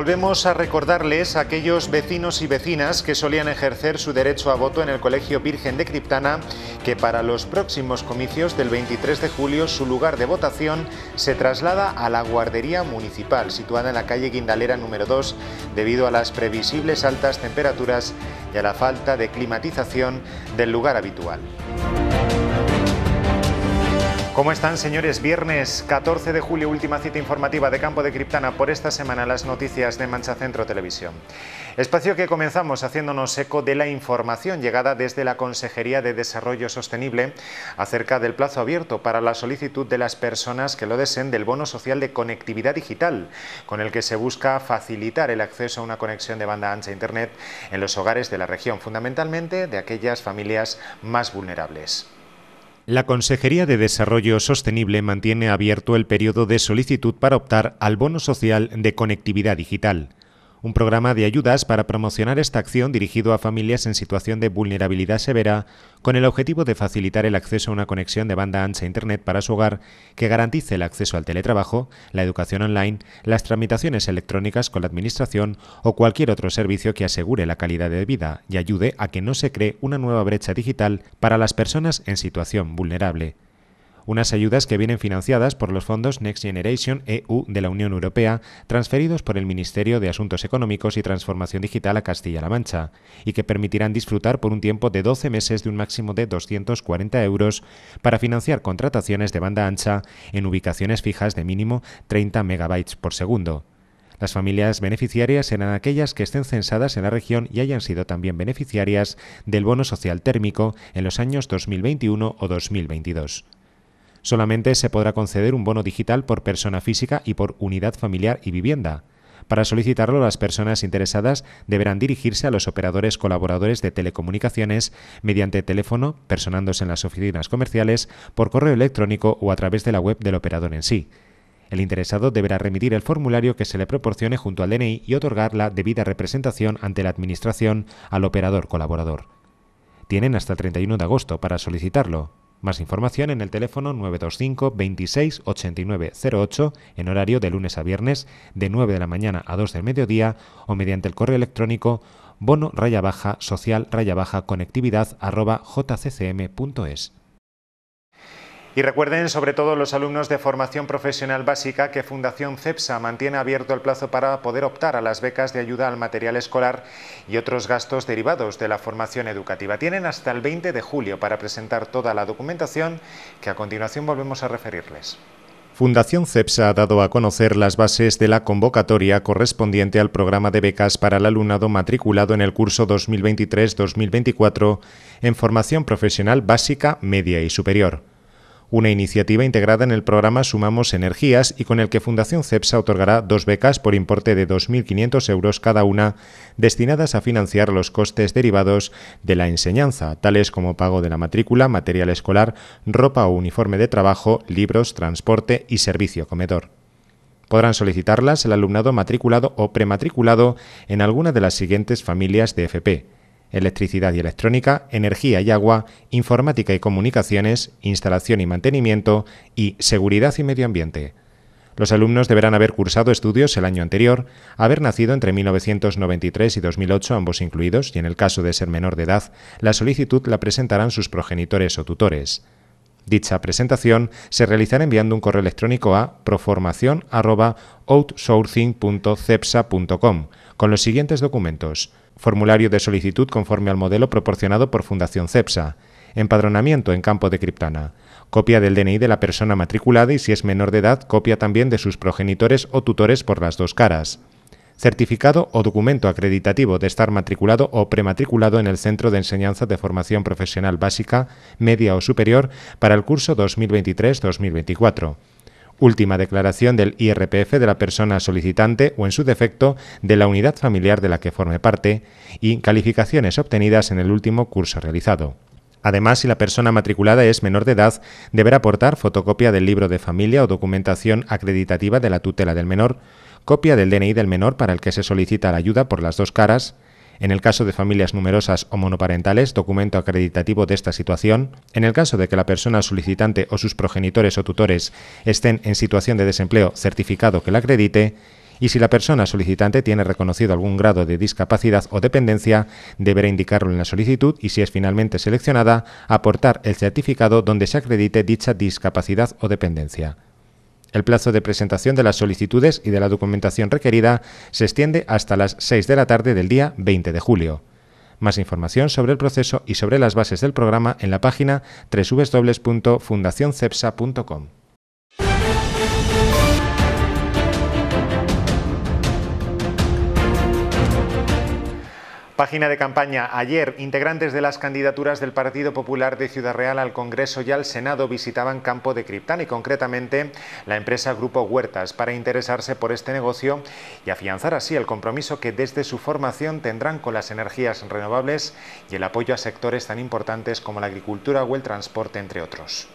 Volvemos a recordarles a aquellos vecinos y vecinas que solían ejercer su derecho a voto en el Colegio Virgen de Criptana que para los próximos comicios del 23 de julio su lugar de votación se traslada a la guardería municipal situada en la calle Guindalera número 2 debido a las previsibles altas temperaturas y a la falta de climatización del lugar habitual. ¿Cómo están, señores? Viernes 14 de julio, última cita informativa de Campo de Criptana por esta semana, las noticias de Mancha Centro Televisión. Espacio que comenzamos haciéndonos eco de la información llegada desde la Consejería de Desarrollo Sostenible acerca del plazo abierto para la solicitud de las personas que lo deseen del bono social de conectividad digital, con el que se busca facilitar el acceso a una conexión de banda ancha a Internet en los hogares de la región, fundamentalmente de aquellas familias más vulnerables. La Consejería de Desarrollo Sostenible mantiene abierto el periodo de solicitud para optar al bono social de conectividad digital un programa de ayudas para promocionar esta acción dirigido a familias en situación de vulnerabilidad severa, con el objetivo de facilitar el acceso a una conexión de banda ancha a Internet para su hogar que garantice el acceso al teletrabajo, la educación online, las tramitaciones electrónicas con la Administración o cualquier otro servicio que asegure la calidad de vida y ayude a que no se cree una nueva brecha digital para las personas en situación vulnerable unas ayudas que vienen financiadas por los fondos Next Generation EU de la Unión Europea, transferidos por el Ministerio de Asuntos Económicos y Transformación Digital a Castilla-La Mancha, y que permitirán disfrutar por un tiempo de 12 meses de un máximo de 240 euros para financiar contrataciones de banda ancha en ubicaciones fijas de mínimo 30 megabytes por segundo. Las familias beneficiarias serán aquellas que estén censadas en la región y hayan sido también beneficiarias del bono social térmico en los años 2021 o 2022. Solamente se podrá conceder un bono digital por persona física y por unidad familiar y vivienda. Para solicitarlo, las personas interesadas deberán dirigirse a los operadores colaboradores de telecomunicaciones mediante teléfono, personándose en las oficinas comerciales, por correo electrónico o a través de la web del operador en sí. El interesado deberá remitir el formulario que se le proporcione junto al DNI y otorgar la debida representación ante la Administración al operador colaborador. Tienen hasta el 31 de agosto para solicitarlo. Más información en el teléfono 925 26 89 08 en horario de lunes a viernes de 9 de la mañana a 2 del mediodía o mediante el correo electrónico bono raya baja social raya conectividad arroba jccm.es. Y recuerden, sobre todo los alumnos de formación profesional básica, que Fundación CEPSA mantiene abierto el plazo para poder optar a las becas de ayuda al material escolar y otros gastos derivados de la formación educativa. Tienen hasta el 20 de julio para presentar toda la documentación que a continuación volvemos a referirles. Fundación CEPSA ha dado a conocer las bases de la convocatoria correspondiente al programa de becas para el alumnado matriculado en el curso 2023-2024 en formación profesional básica, media y superior una iniciativa integrada en el programa Sumamos Energías y con el que Fundación CEPSA otorgará dos becas por importe de 2.500 euros cada una destinadas a financiar los costes derivados de la enseñanza, tales como pago de la matrícula, material escolar, ropa o uniforme de trabajo, libros, transporte y servicio comedor. Podrán solicitarlas el alumnado matriculado o prematriculado en alguna de las siguientes familias de FP electricidad y electrónica, energía y agua, informática y comunicaciones, instalación y mantenimiento y seguridad y medio ambiente. Los alumnos deberán haber cursado estudios el año anterior, haber nacido entre 1993 y 2008, ambos incluidos, y en el caso de ser menor de edad, la solicitud la presentarán sus progenitores o tutores. Dicha presentación se realizará enviando un correo electrónico a proformación.outsourcing.cepsa.com con los siguientes documentos. Formulario de solicitud conforme al modelo proporcionado por Fundación CEPSA, empadronamiento en campo de criptana, copia del DNI de la persona matriculada y si es menor de edad, copia también de sus progenitores o tutores por las dos caras. Certificado o documento acreditativo de estar matriculado o prematriculado en el Centro de Enseñanza de Formación Profesional Básica, Media o Superior para el curso 2023-2024 última declaración del IRPF de la persona solicitante o, en su defecto, de la unidad familiar de la que forme parte y calificaciones obtenidas en el último curso realizado. Además, si la persona matriculada es menor de edad, deberá aportar fotocopia del libro de familia o documentación acreditativa de la tutela del menor, copia del DNI del menor para el que se solicita la ayuda por las dos caras, en el caso de familias numerosas o monoparentales, documento acreditativo de esta situación. En el caso de que la persona solicitante o sus progenitores o tutores estén en situación de desempleo, certificado que la acredite. y si la persona solicitante tiene reconocido algún grado de discapacidad o dependencia, deberá indicarlo en la solicitud y si es finalmente seleccionada, aportar el certificado donde se acredite dicha discapacidad o dependencia. El plazo de presentación de las solicitudes y de la documentación requerida se extiende hasta las 6 de la tarde del día 20 de julio. Más información sobre el proceso y sobre las bases del programa en la página www.fundacioncepsa.com. Página de campaña. Ayer, integrantes de las candidaturas del Partido Popular de Ciudad Real al Congreso y al Senado visitaban Campo de Criptán y concretamente la empresa Grupo Huertas para interesarse por este negocio y afianzar así el compromiso que desde su formación tendrán con las energías renovables y el apoyo a sectores tan importantes como la agricultura o el transporte, entre otros.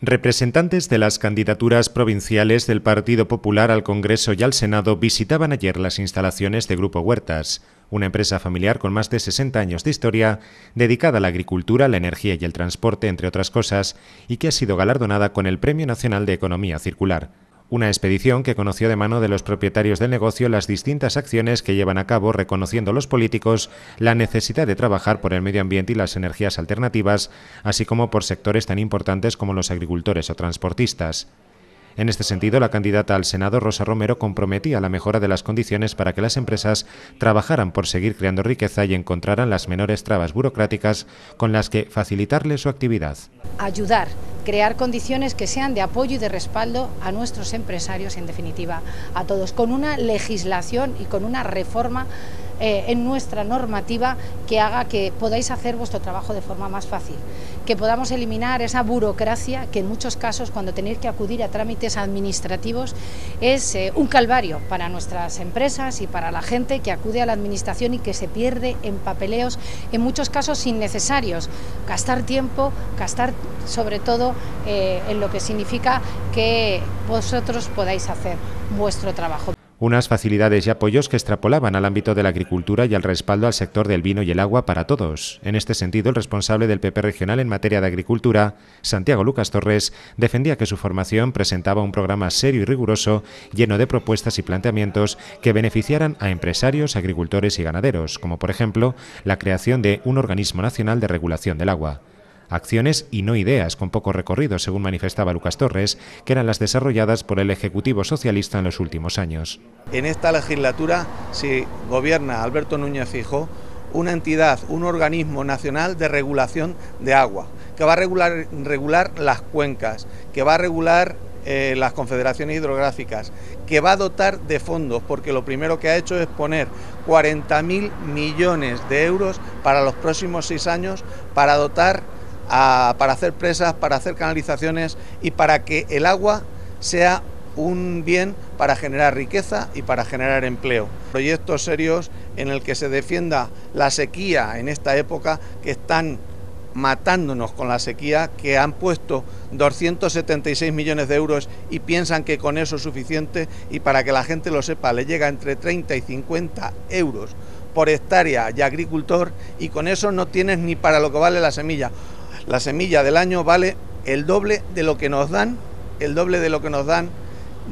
Representantes de las candidaturas provinciales del Partido Popular al Congreso y al Senado visitaban ayer las instalaciones de Grupo Huertas, una empresa familiar con más de 60 años de historia, dedicada a la agricultura, la energía y el transporte, entre otras cosas, y que ha sido galardonada con el Premio Nacional de Economía Circular. Una expedición que conoció de mano de los propietarios del negocio las distintas acciones que llevan a cabo reconociendo los políticos la necesidad de trabajar por el medio ambiente y las energías alternativas, así como por sectores tan importantes como los agricultores o transportistas. En este sentido, la candidata al Senado, Rosa Romero, comprometía la mejora de las condiciones para que las empresas trabajaran por seguir creando riqueza y encontraran las menores trabas burocráticas con las que facilitarle su actividad. Ayudar, crear condiciones que sean de apoyo y de respaldo a nuestros empresarios, en definitiva, a todos, con una legislación y con una reforma eh, en nuestra normativa que haga que podáis hacer vuestro trabajo de forma más fácil, que podamos eliminar esa burocracia que en muchos casos cuando tenéis que acudir a trámites administrativos es eh, un calvario para nuestras empresas y para la gente que acude a la administración y que se pierde en papeleos, en muchos casos innecesarios, gastar tiempo, gastar sobre todo eh, en lo que significa que vosotros podáis hacer vuestro trabajo unas facilidades y apoyos que extrapolaban al ámbito de la agricultura y al respaldo al sector del vino y el agua para todos. En este sentido, el responsable del PP regional en materia de agricultura, Santiago Lucas Torres, defendía que su formación presentaba un programa serio y riguroso, lleno de propuestas y planteamientos que beneficiaran a empresarios, agricultores y ganaderos, como por ejemplo la creación de un organismo nacional de regulación del agua acciones y no ideas con poco recorrido, según manifestaba Lucas Torres, que eran las desarrolladas por el Ejecutivo Socialista en los últimos años. En esta legislatura se gobierna Alberto Núñez Fijo una entidad, un organismo nacional de regulación de agua, que va a regular, regular las cuencas, que va a regular eh, las confederaciones hidrográficas, que va a dotar de fondos, porque lo primero que ha hecho es poner 40.000 millones de euros para los próximos seis años para dotar para hacer presas, para hacer canalizaciones y para que el agua sea un bien para generar riqueza y para generar empleo. Proyectos serios en el que se defienda la sequía en esta época que están matándonos con la sequía, que han puesto 276 millones de euros y piensan que con eso es suficiente y para que la gente lo sepa, le llega entre 30 y 50 euros por hectárea y agricultor y con eso no tienes ni para lo que vale la semilla la semilla del año vale el doble de lo que nos dan, el doble de lo que nos dan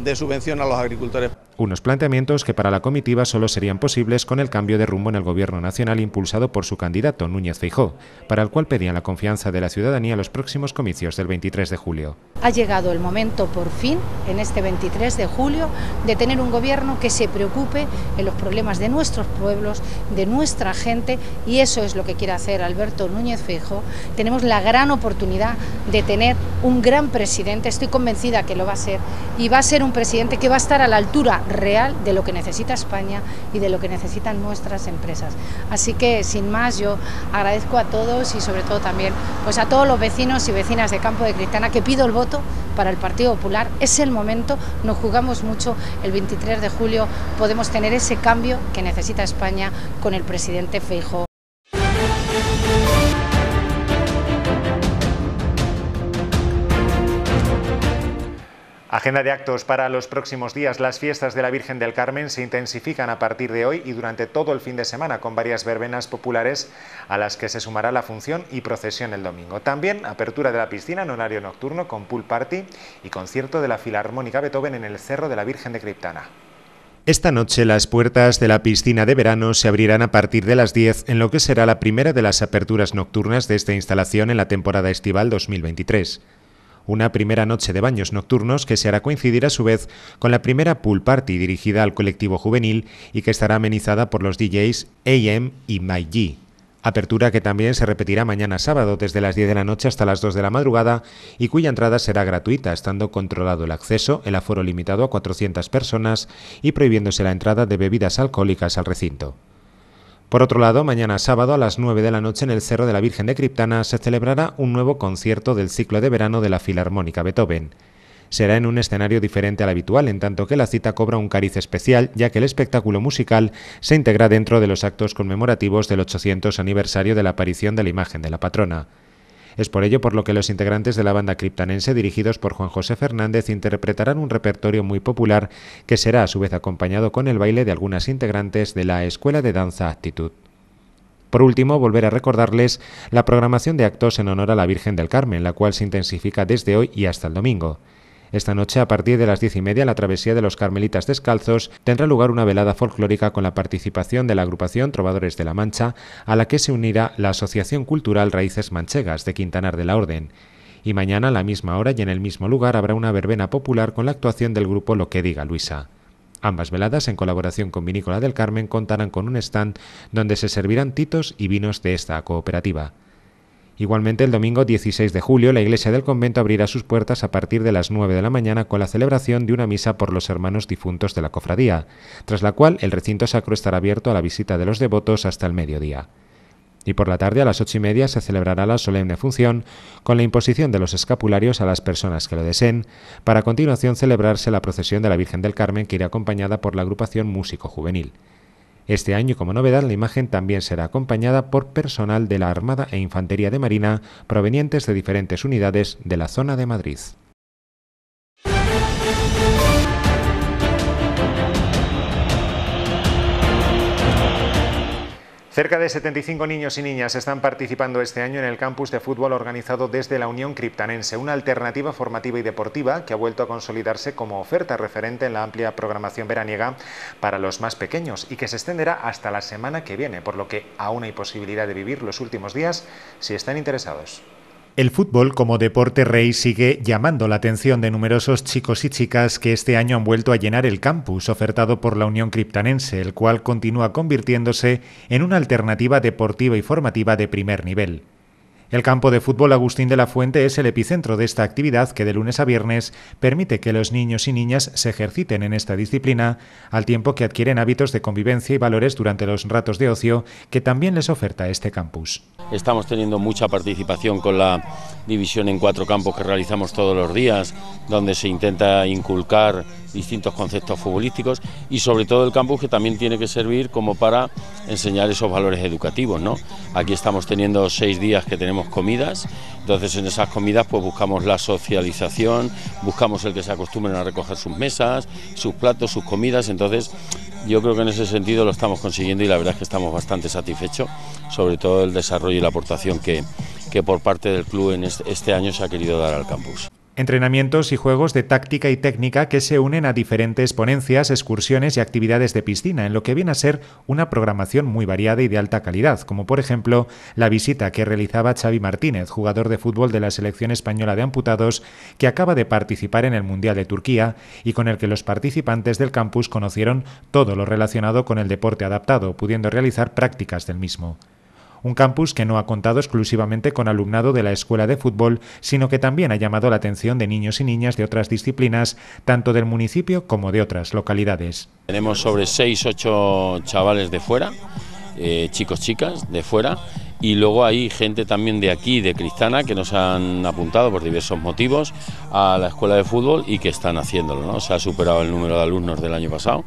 de subvención a los agricultores. Unos planteamientos que para la comitiva solo serían posibles con el cambio de rumbo en el gobierno nacional impulsado por su candidato, Núñez Feijó, para el cual pedían la confianza de la ciudadanía en los próximos comicios del 23 de julio. Ha llegado el momento, por fin, en este 23 de julio, de tener un gobierno que se preocupe en los problemas de nuestros pueblos, de nuestra gente, y eso es lo que quiere hacer Alberto Núñez Feijó. Tenemos la gran oportunidad de tener un gran presidente, estoy convencida que lo va a ser, y va a ser un presidente que va a estar a la altura real de lo que necesita España y de lo que necesitan nuestras empresas. Así que sin más yo agradezco a todos y sobre todo también pues a todos los vecinos y vecinas de Campo de Cristana que pido el voto para el Partido Popular. Es el momento, nos jugamos mucho, el 23 de julio podemos tener ese cambio que necesita España con el presidente Feijóo. Agenda de actos para los próximos días. Las fiestas de la Virgen del Carmen se intensifican a partir de hoy y durante todo el fin de semana con varias verbenas populares a las que se sumará la función y procesión el domingo. También apertura de la piscina en horario nocturno con pool party y concierto de la Filarmónica Beethoven en el Cerro de la Virgen de Criptana. Esta noche las puertas de la piscina de verano se abrirán a partir de las 10 en lo que será la primera de las aperturas nocturnas de esta instalación en la temporada estival 2023. Una primera noche de baños nocturnos que se hará coincidir a su vez con la primera pool party dirigida al colectivo juvenil y que estará amenizada por los DJs AM y My G. Apertura que también se repetirá mañana sábado desde las 10 de la noche hasta las 2 de la madrugada y cuya entrada será gratuita, estando controlado el acceso, el aforo limitado a 400 personas y prohibiéndose la entrada de bebidas alcohólicas al recinto. Por otro lado, mañana sábado a las 9 de la noche en el Cerro de la Virgen de Criptana se celebrará un nuevo concierto del ciclo de verano de la Filarmónica Beethoven será en un escenario diferente al habitual, en tanto que la cita cobra un cariz especial, ya que el espectáculo musical se integra dentro de los actos conmemorativos del 800 aniversario de la aparición de la imagen de la patrona. Es por ello por lo que los integrantes de la banda criptanense dirigidos por Juan José Fernández interpretarán un repertorio muy popular que será a su vez acompañado con el baile de algunas integrantes de la Escuela de Danza Actitud. Por último, volver a recordarles la programación de actos en honor a la Virgen del Carmen, la cual se intensifica desde hoy y hasta el domingo. Esta noche, a partir de las diez y media, la travesía de los Carmelitas Descalzos tendrá lugar una velada folclórica con la participación de la agrupación Trovadores de la Mancha, a la que se unirá la Asociación Cultural Raíces Manchegas de Quintanar de la Orden. Y mañana, a la misma hora y en el mismo lugar, habrá una verbena popular con la actuación del grupo Lo que diga Luisa. Ambas veladas, en colaboración con Vinícola del Carmen, contarán con un stand donde se servirán titos y vinos de esta cooperativa. Igualmente, el domingo 16 de julio, la iglesia del convento abrirá sus puertas a partir de las 9 de la mañana con la celebración de una misa por los hermanos difuntos de la cofradía, tras la cual el recinto sacro estará abierto a la visita de los devotos hasta el mediodía. Y por la tarde a las ocho y media se celebrará la solemne función con la imposición de los escapularios a las personas que lo deseen, para a continuación celebrarse la procesión de la Virgen del Carmen que irá acompañada por la agrupación Músico Juvenil. Este año, como novedad, la imagen también será acompañada por personal de la Armada e Infantería de Marina provenientes de diferentes unidades de la zona de Madrid. Cerca de 75 niños y niñas están participando este año en el campus de fútbol organizado desde la Unión Criptanense, una alternativa formativa y deportiva que ha vuelto a consolidarse como oferta referente en la amplia programación veraniega para los más pequeños y que se extenderá hasta la semana que viene, por lo que aún hay posibilidad de vivir los últimos días si están interesados. El fútbol como deporte rey sigue llamando la atención de numerosos chicos y chicas que este año han vuelto a llenar el campus ofertado por la Unión Criptanense, el cual continúa convirtiéndose en una alternativa deportiva y formativa de primer nivel. El campo de fútbol Agustín de la Fuente es el epicentro de esta actividad que de lunes a viernes permite que los niños y niñas se ejerciten en esta disciplina al tiempo que adquieren hábitos de convivencia y valores durante los ratos de ocio que también les oferta este campus. Estamos teniendo mucha participación con la división en cuatro campos que realizamos todos los días, donde se intenta inculcar distintos conceptos futbolísticos y sobre todo el campus que también tiene que servir como para enseñar esos valores educativos. ¿no? Aquí estamos teniendo seis días que tenemos comidas, entonces en esas comidas pues buscamos la socialización, buscamos el que se acostumbren a recoger sus mesas, sus platos, sus comidas, entonces yo creo que en ese sentido lo estamos consiguiendo y la verdad es que estamos bastante satisfechos, sobre todo el desarrollo y la aportación que, que por parte del club en este año se ha querido dar al campus. Entrenamientos y juegos de táctica y técnica que se unen a diferentes ponencias, excursiones y actividades de piscina, en lo que viene a ser una programación muy variada y de alta calidad, como por ejemplo la visita que realizaba Xavi Martínez, jugador de fútbol de la selección española de amputados, que acaba de participar en el Mundial de Turquía y con el que los participantes del campus conocieron todo lo relacionado con el deporte adaptado, pudiendo realizar prácticas del mismo un campus que no ha contado exclusivamente con alumnado de la escuela de fútbol, sino que también ha llamado la atención de niños y niñas de otras disciplinas, tanto del municipio como de otras localidades. Tenemos sobre 6, 8 chavales de fuera, eh, chicos, chicas de fuera, y luego hay gente también de aquí, de Cristana, que nos han apuntado por diversos motivos a la escuela de fútbol y que están haciéndolo. ¿no? Se ha superado el número de alumnos del año pasado,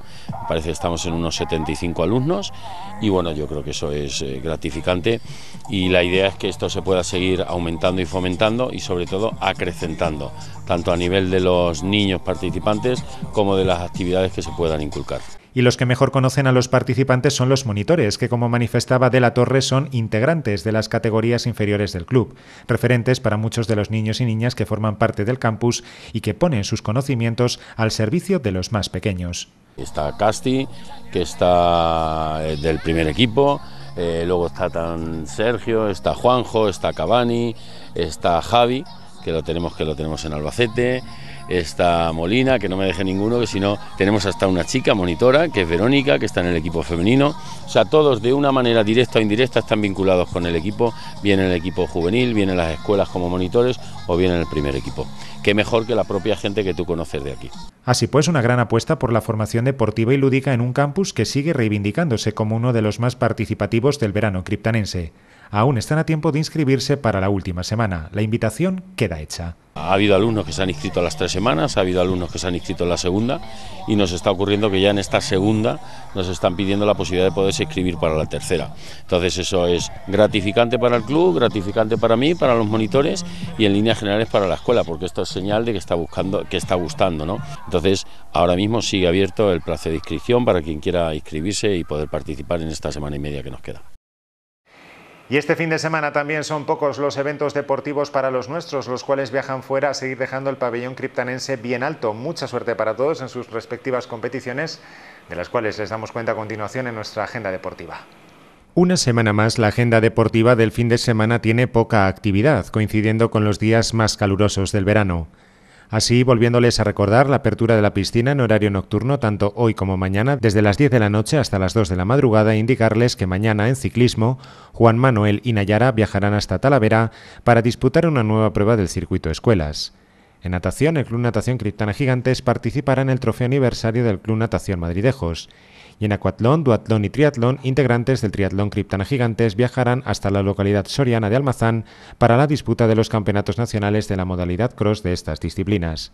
parece que estamos en unos 75 alumnos y bueno, yo creo que eso es eh, gratificante y la idea es que esto se pueda seguir aumentando y fomentando y sobre todo acrecentando, tanto a nivel de los niños participantes como de las actividades que se puedan inculcar y los que mejor conocen a los participantes son los monitores, que como manifestaba De la Torre son integrantes de las categorías inferiores del club, referentes para muchos de los niños y niñas que forman parte del campus y que ponen sus conocimientos al servicio de los más pequeños. Está Casti, que está eh, del primer equipo, eh, luego está tan Sergio, está Juanjo, está Cavani, está Javi, que lo tenemos que lo tenemos en Albacete, está Molina, que no me deje ninguno, que si no tenemos hasta una chica monitora, que es Verónica, que está en el equipo femenino. O sea, todos de una manera directa o indirecta están vinculados con el equipo, bien en el equipo juvenil, bien en las escuelas como monitores o bien en el primer equipo. Qué mejor que la propia gente que tú conoces de aquí. Así pues, una gran apuesta por la formación deportiva y lúdica en un campus que sigue reivindicándose como uno de los más participativos del verano criptanense. Aún están a tiempo de inscribirse para la última semana. La invitación queda hecha. Ha habido alumnos que se han inscrito a las tres semanas, ha habido alumnos que se han inscrito en la segunda y nos está ocurriendo que ya en esta segunda nos están pidiendo la posibilidad de poderse inscribir para la tercera. Entonces eso es gratificante para el club, gratificante para mí, para los monitores y en líneas generales para la escuela, porque esto es señal de que está buscando, que está gustando, ¿no? Entonces ahora mismo sigue abierto el plazo de inscripción para quien quiera inscribirse y poder participar en esta semana y media que nos queda. Y este fin de semana también son pocos los eventos deportivos para los nuestros, los cuales viajan fuera a seguir dejando el pabellón criptanense bien alto. Mucha suerte para todos en sus respectivas competiciones, de las cuales les damos cuenta a continuación en nuestra agenda deportiva. Una semana más, la agenda deportiva del fin de semana tiene poca actividad, coincidiendo con los días más calurosos del verano. Así, volviéndoles a recordar la apertura de la piscina en horario nocturno tanto hoy como mañana, desde las 10 de la noche hasta las 2 de la madrugada, e indicarles que mañana en ciclismo, Juan Manuel y Nayara viajarán hasta Talavera para disputar una nueva prueba del circuito escuelas. En natación, el Club Natación Criptana Gigantes participará en el trofeo aniversario del Club Natación Madridejos y en acuatlón, duatlón y triatlón, integrantes del triatlón Criptana Gigantes viajarán hasta la localidad soriana de Almazán para la disputa de los campeonatos nacionales de la modalidad cross de estas disciplinas.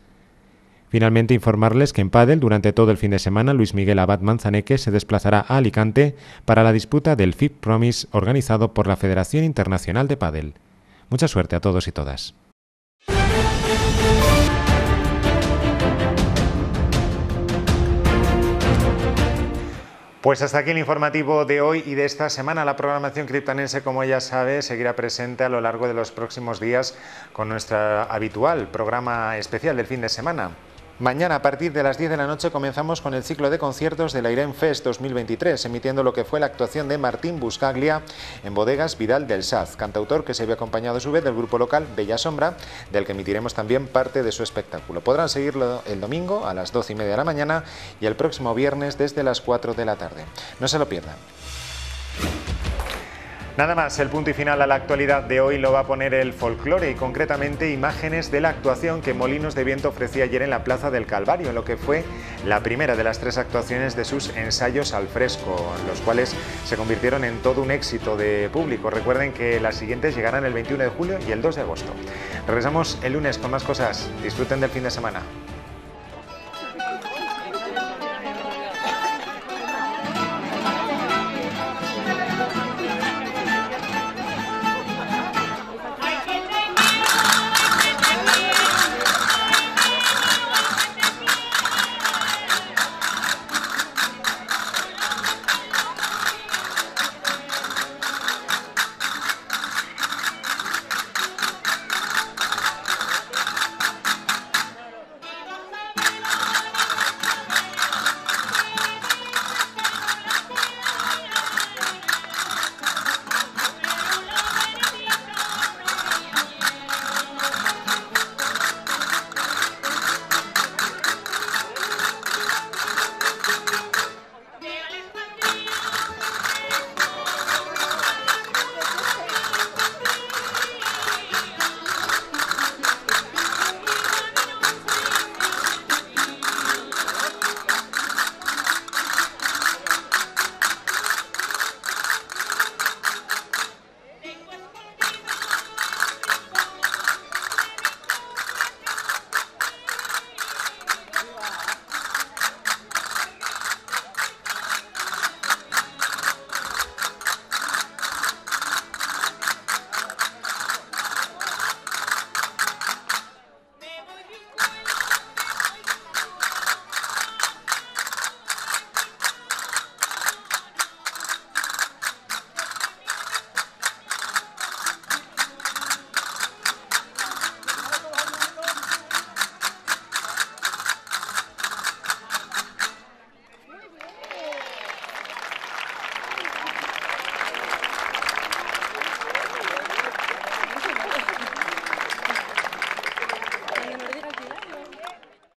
Finalmente, informarles que en Padel, durante todo el fin de semana, Luis Miguel Abad Manzaneque se desplazará a Alicante para la disputa del FIP Promise organizado por la Federación Internacional de Padel. Mucha suerte a todos y todas. Pues hasta aquí el informativo de hoy y de esta semana. La programación criptanense, como ya sabe, seguirá presente a lo largo de los próximos días con nuestra habitual programa especial del fin de semana. Mañana a partir de las 10 de la noche comenzamos con el ciclo de conciertos de la Irene Fest 2023, emitiendo lo que fue la actuación de Martín Buscaglia en Bodegas Vidal del Saz, cantautor que se había acompañado a su vez del grupo local Bella Sombra, del que emitiremos también parte de su espectáculo. Podrán seguirlo el domingo a las 12 y media de la mañana y el próximo viernes desde las 4 de la tarde. No se lo pierdan. Nada más, el punto y final a la actualidad de hoy lo va a poner el folclore y concretamente imágenes de la actuación que Molinos de Viento ofrecía ayer en la Plaza del Calvario, en lo que fue la primera de las tres actuaciones de sus ensayos al fresco, los cuales se convirtieron en todo un éxito de público. Recuerden que las siguientes llegarán el 21 de julio y el 2 de agosto. Regresamos el lunes con más cosas. Disfruten del fin de semana.